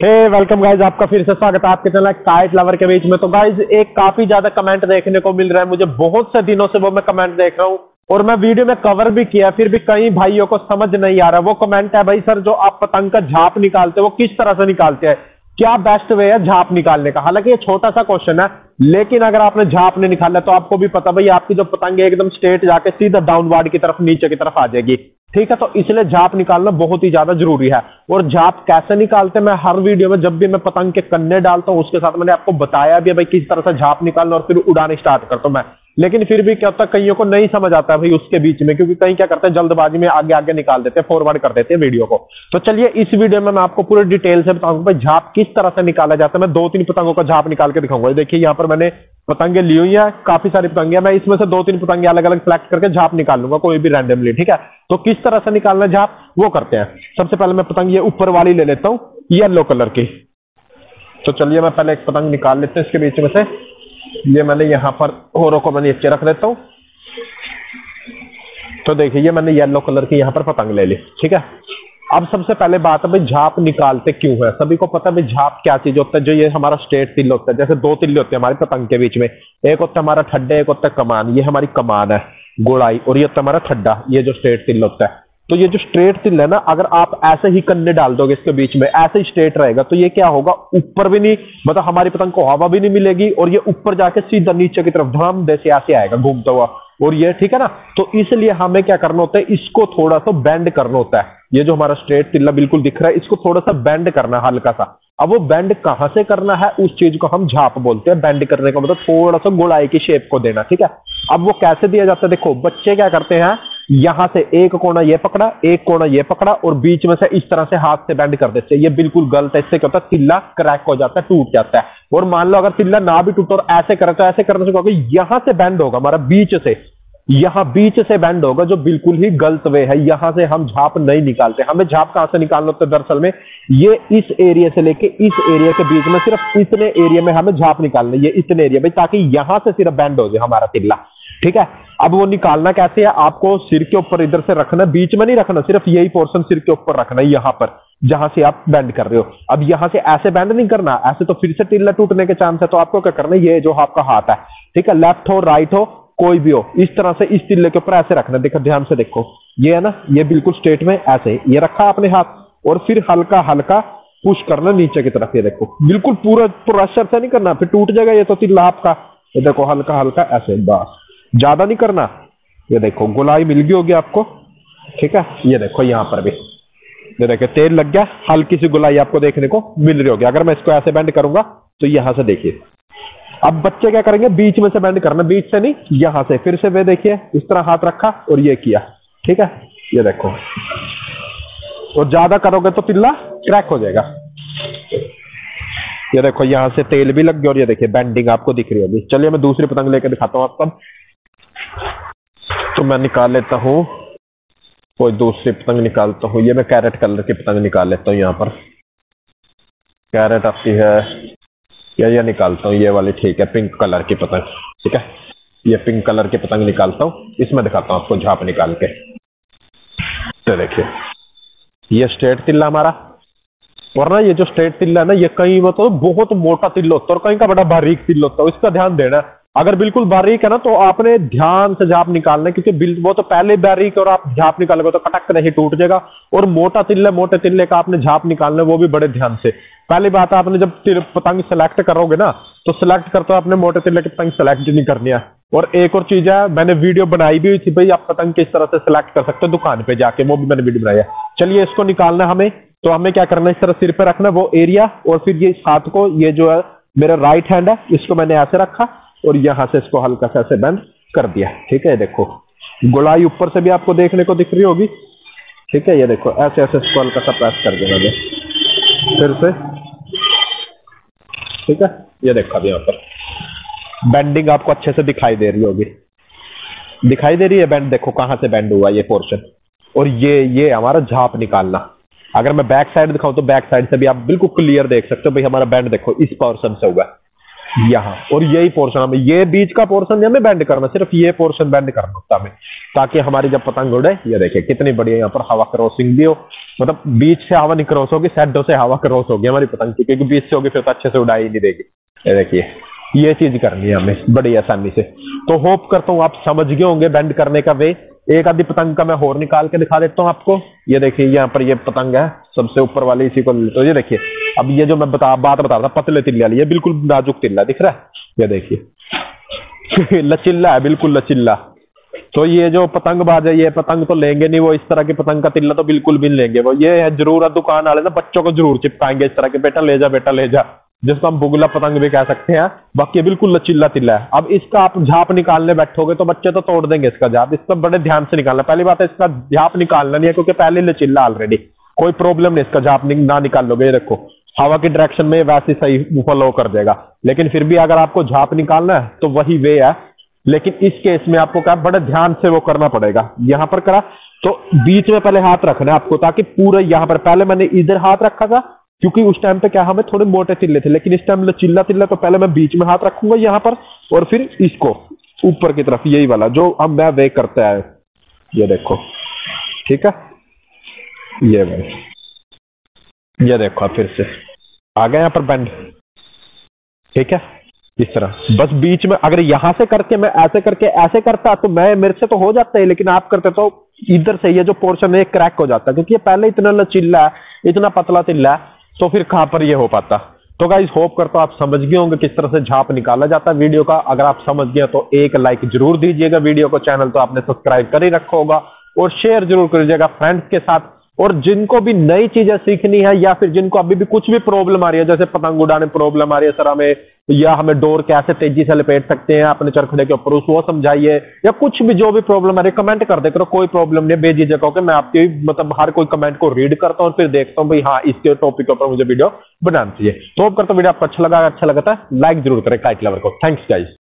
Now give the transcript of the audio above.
हे welcome guys आपका फिर से स्वागत है आपके चैनल काइट लवर के बीच में। तो गाइज़ एक काफ़ी ज़्यादा कमेंट देखने को मिल रहा है। मुझे बहुत से दिनों से वो मैं कमेंट देख रहा हूँ और मैं वीडियो में कवर भी किया फिर भी कई भाइयों को समझ नहीं आ रहा। वो कमेंट है भाई सर, जो आप पतंग का झाप निकालते हो, वो किस तरह से निकालते हैं? क्या बेस्ट वे है झाप निकालने का? हालाँकि ये छोटा सा क्वेश्चन है, लेकिन अगर आपने झाप नहीं निकाला तो आपको भी पता भाई, आपकी जो पतंग है, एकदम स्ट्रेट जाके सीधा डाउनवर्ड की तरफ़, नीचे की तरफ़ आ जाएगी। ठीक है तो इसलिए झाप निकालना बहुत ही ज़्यादा ज़रूरी है। और झाप कैसे निकालते मैं हर वीडियो में जब भी मैं पतंग के कन्ने डालता हूँ, उसके साथ मैंने आपको बताया भी है भाई किस तरह से झाप निकालना और फिर उड़ाने स्टार्ट करता हूँ मैं। लेकिन फिर भी क्या होता है कईयों को नहीं समझ आता है भाई उसके बीच में? क्योंकि कहीं क्या करते हैं, जल्दबाजी में आगे आगे निकाल देते हैं फॉरवर्ड कर देते हैं वीडियो को। तो चलिए, इस वीडियो में मैं आपको पूरे डिटेल से बताऊँगा भाई, झाप किस तरह से निकाला जाता है। मैं दो तीन पतंगों का झाप निकाल के दिखाऊँगा। देखिए, यहाँ पर मैंने पतंगे ली हुई है, काफ़ी सारी पतंगे मैं इसमें से दो तीन पतंगे अलग अलग सेलेक्ट करके झाप निकाल लूँगा, कोई भी रैंडमली ठीक है? तो किस तरह से निकालना है झाप? वो करते हैं। सबसे पहले मैं पतंग ये ऊपर वाली ले लेता हूँ येलो कलर की। तो चलिए, मैं पहले एक पतंग निकाल लेते हैं इसके बीच में से। ये मैंने यहाँ पर होरों को मैं नीचे रख देता हूँ। तो देखिए, ये मैंने येलो कलर की यहाँ पर पतंग ले ली, ठीक है? अब सबसे पहले बात है भाई, झाप निकालते क्यों है? सभी को पता है भाई, झाप क्या चीज़ होता है? जो ये हमारा स्टेट तिल होता है, जैसे दो तिल्ले होते हैं हमारे पतंग के बीच में। एक होता है हमारा ठड्डे, एक होता है कमान। ये हमारी कमान है, गोड़ाई, और ये होता है हमारा ठड्डा। ये जो स्टेट तिल होता है। तो ये जो स्ट्रेट तिल है ना, अगर आप ऐसे ही कन्ने डाल दोगे इसके बीच में, ऐसे ही स्ट्रेट रहेगा तो ये क्या होगा? ऊपर भी नहीं मतलब हमारी पतंग को हवा भी नहीं मिलेगी, और ये ऊपर जाके सीधा नीचे की तरफ़ धम जैसे ऐसे आएगा, घूमता हुआ। और ये ठीक है ना? तो इसलिए हमें क्या करना होता है, इसको थोड़ा सा बैंड करना होता है। ये जो हमारा स्ट्रेट तिल्ला बिल्कुल दिख रहा है, इसको थोड़ा सा बैंड करना है, हल्का सा। अब वो बैंड कहाँ से करना है, उस चीज़ को हम झाप बोलते हैं बैंड करने का मतलब थोड़ा सा गोलाई की शेप को देना, ठीक है? अब वो कैसे दिया जाता है, देखो, बच्चे क्या करते हैं यहाँ से एक कोना ये पकड़ा, एक कोना ये पकड़ा और बीच में से इस तरह से हाथ से बैंड कर देते ये बिल्कुल गलत है, इससे क्या होता है, तिल्ला क्रैक हो जाता है, टूट जाता है। और मान लो अगर तिल्ला ना भी टूटे और ऐसे करे तो ऐसे करने से क्योंकि यहाँ से बैंड होगा, हमारा बीच से। यहाँ बीच से बैंड होगा, जो बिल्कुल ही गलत वे है। यहाँ से हम झाप नहीं निकालते। हमें झाप कहाँ से निकालना होता है दरअसल में? ये इस एरिया से लेके इस एरिया के बीच में सिर्फ़ इतने एरिया में हमें झाप निकालना ये इतने एरिया में, ताकि यहाँ से सिर्फ़ बैंड हो जाए हमारा तिल्ला। ठीक है? अब वो निकालना कैसे है? आपको सिर के ऊपर इधर से रखना, बीच में नहीं रखना, सिर्फ़ यही पोर्शन सिर के ऊपर रखना है यहाँ पर, जहाँ से आप बैंड कर रहे हो। अब यहाँ से ऐसे बैंड नहीं करना, ऐसे तो फिर से टिल्ला टूटने के चांस है तो आपको क्या करना ये जो आपका हाथ है, ठीक है? लेफ़्ट हो राइट हो, कोई भी हो, इस तरह से इस तिल्ले के ऊपर ऐसे रखना देखो, ध्यान से देखो, ये है ना, ये बिल्कुल स्ट्रेट में ऐसे, ये रखा अपने हाथ, और फिर हल्का हल्का पुश करना नीचे की तरफ़, ये देखो। बिल्कुल पूरा प्रेशर से नहीं करना, फिर टूट जाएगा ये तो तिल्ला आपका। ये देखो, हल्का हल्का ऐसे, बस। ज़्यादा नहीं करना। ये देखो, गुलाई मिल गई होगी आपको। ठीक है? ये देखो, यहाँ पर भी। ये देखो, तेल लग गया। हल्की सी गुलाई आपको देखने को मिल रही होगी। अगर मैं इसको ऐसे बैंड करूँगा तो यहाँ से देखिए। अब बच्चे क्या करेंगे? बीच में से बैंड करना। बीच से नहीं, यहाँ से। फिर से वे देखिए, इस तरह हाथ रखा और ये किया। ठीक है? ये देखो। और ज़्यादा करोगे तो पिल्ला क्रैक हो जाएगा। ये देखो, यहाँ से तेल भी लग गया और ये देखिए बैंडिंग आपको दिख रही होगी। चलिए, मैं दूसरी पतंग लेकर दिखाता हूँ आपको। तो मैं निकाल लेता हूँ। कोई दूसरी पतंग निकालता हूँ। ये मैं कैरेट कलर की पतंग निकाल लेता हूँ यहाँ पर। कैरेट आती है। या ये निकालता हूँ। ये वाली ठीक है। पिंक कलर की पतंग। ठीक है? ये पिंक कलर की पतंग निकालता हूँ। इसमें दिखाता हूँ आपको झाप निकाल के। तो देखिए। ये स्ट्रेट तिल्ला हमारा। और ना ये जो स्ट्रेट तिल्ला है ना, ये कहीं मतलब बहुत मोटा तिल्ला होता है और कहीं का बड़ा बारीक तिल्ला होता है। इसका ध्यान देना। अगर बिल्कुल बारीक है ना तो आपने ध्यान से झाप निकालना क्योंकि वो तो पहले बारीक और आप झाप निकालोगे तो कटक नहीं टूट जाएगा। और मोटा तिल्ले मोटे तिल्ले का आपने झाप निकालना वो भी बड़े ध्यान से। पहली बात आपने जब पतंग सेलेक्ट करोगे ना तो सिलेक्ट करते हो आपने मोटे तिल्ले की पतंग सेलेक्ट नहीं करनी है। और एक और चीज़ है, मैंने वीडियो बनाई भी हुई थी भाई, आप पतंग किस तरह से सिलेक्ट कर सकते हो, दुकान पे जाके, वो भी मैंने वीडियो बनाया चलिए, इसको निकालना हमें तो हमें क्या करना है, इस तरह सिर पे रखना वो एरिया और फिर ये साथ को, ये जो है, मेरा राइट हैंड है, इसको मैंने ऐसे रखा। और यहाँ से इसको हल्का सा ऐसे बंद कर दिया। ठीक है देखो। गुलाई ऊपर से भी आपको देखने को दिख रही होगी। ठीक है, ये देखो, ऐसे ऐसे इसको हल्का सा प्रेस कर दिया मैंने। फिर से। ठीक है, ये देखो अभी यहाँ पर। बेंडिंग आपको अच्छे से दिखाई दे रही होगी। दिखाई दे रही है बैंड देखो कहाँ से बैंड हुआ ये पोर्शन और ये ये हमारा झाप निकालना। अगर मैं बैक साइड दिखाऊँ तो बैक साइड से भी आप बिल्कुल क्लियर देख सकते हो, भाई हमारा बैंड देखो, इस पोर्शन से हुआ। यहाँ। और यही पोर्शन हमें ये बीच का पोर्शन हमें बैंड करना, सिर्फ़ ये पोर्शन बैंड करना होता हमें। ताकि हमारी जब पतंग उड़े, ये देखिए, कितनी बढ़िया यहाँ पर हवा क्रॉसिंग भी हो। मतलब बीच से हवा नहीं क्रॉस होगी सैडो से हवा क्रॉस होगी हमारी पतंग की, क्योंकि बीच से होगी, फिर तो अच्छे से उड़ाई नहीं देगी। ये देखिए, ये चीज़ करनी है हमें, बड़ी आसानी से। तो होप करता हूँ आप समझ गए होंगे बैंड करने का वे एक आधी पतंग का मैं और निकाल के दिखा देता हूँ आपको। ये देखिए, यहाँ पर ये पतंग है, सबसे ऊपर वाली इसी को तो ये देखिए, अब ये जो मैं बता, बात बता रहा पतले तिल्ले वाली, ये बिल्कुल नाजुक तिल्ला दिख रहा है? ये देखिए। लचिल्ला है, बिल्कुल लचिल्ला तो ये जो पतंग बाज है, ये पतंग तो लेंगे नहीं, वो इस तरह की पतंग का तिल्ला तो बिल्कुल भी नहीं लेंगे। वो ये है, ज़रूर दुकान वाले ना, बच्चों को ज़रूर चिपकाएँगे इस तरह के, बेटा, ले जा, बेटा, ले जा। जिसको हम बुगला पतंग भी कह सकते हैं, बाकी बिल्कुल लचीला तिल्ला है। अब इसका आप झाप निकालने बैठोगे तो बच्चे तो तोड़ देंगे इसका झाप। इसका बड़े ध्यान से निकालना। पहली बात है, इसका झाप निकालना नहीं है, क्योंकि पहले लचीला ऑलरेडी कोई प्रॉब्लम नहीं, इसका झाप ना निकाल लोगे ये देखो। हवा की डायरेक्शन में वैसे सही फॉलो कर देगा। लेकिन फिर भी अगर आपको झाप निकालना है तो वही वे है। लेकिन इस केस में आपको क्या बड़े ध्यान से वो करना पड़ेगा। यहाँ पर करा तो बीच में पहले हाथ रखना है आपको, ताकि पूरा यहाँ पर पहले मैंने इधर हाथ रखा था क्योंकि उस टाइम पे क्या, हमें थोड़े मोटे तिल्ले थे, लेकिन इस टाइम चिल्ला तिल्ला तो पहले मैं बीच में हाथ रखूँगा यहाँ पर, और फिर इसको ऊपर की तरफ़, यही वाला, जो अब मैं वे करते आए। ये देखो, ठीक है? ये भाई ये देखो फिर से। आ गए यहाँ पर बैंड ठीक है? इस तरह। बस बीच में, अगर यहाँ से करके मैं ऐसे करके, ऐसे करता तो मैं, मेरे से तो हो जाता है, लेकिन आप करते तो इधर से ये जो पोर्शन है क्रैक हो जाता है, क्योंकि ये पहले इतना लचिल्ला है, इतना पतला तिल्ला है। तो फिर कहाँ पर ये हो पाता? तो गाइज़ होप कर तो आप समझ गए होंगे किस तरह से झाप निकाला जाता है वीडियो का। अगर आप समझ गए तो एक लाइक ज़रूर दीजिएगा वीडियो को। चैनल तो आपने सब्सक्राइब कर ही रखा होगा। और शेयर ज़रूर कर दीजिएगा फ्रेंड्स के साथ। और जिनको भी नई चीज़ें सीखनी है या फिर जिनको अभी भी कुछ भी प्रॉब्लम आ रही है, जैसे पतंग उड़ाने प्रॉब्लम आ रही है सर हमें, या हमें डोर कैसे तेज़ी से लपेट सकते हैं अपने चरखड़े के ऊपर उसको समझाइए, या कुछ भी जो भी प्रॉब्लम आ रही है कमेंट कर दे करो कोई प्रॉब्लम नहीं बेझिझक होकर मैं आपकी मतलब हर कोई कमेंट को रीड करता हूँ, फिर देखता हूँ, भाई हाँ इसके टॉपिक के ऊपर मुझे वीडियो बनाना चाहिए। तो करता हूँ वीडियो आपको अच्छा लगा अच्छा लगता है लाइक ज़रूर करें काइट लवर को। Thanks guys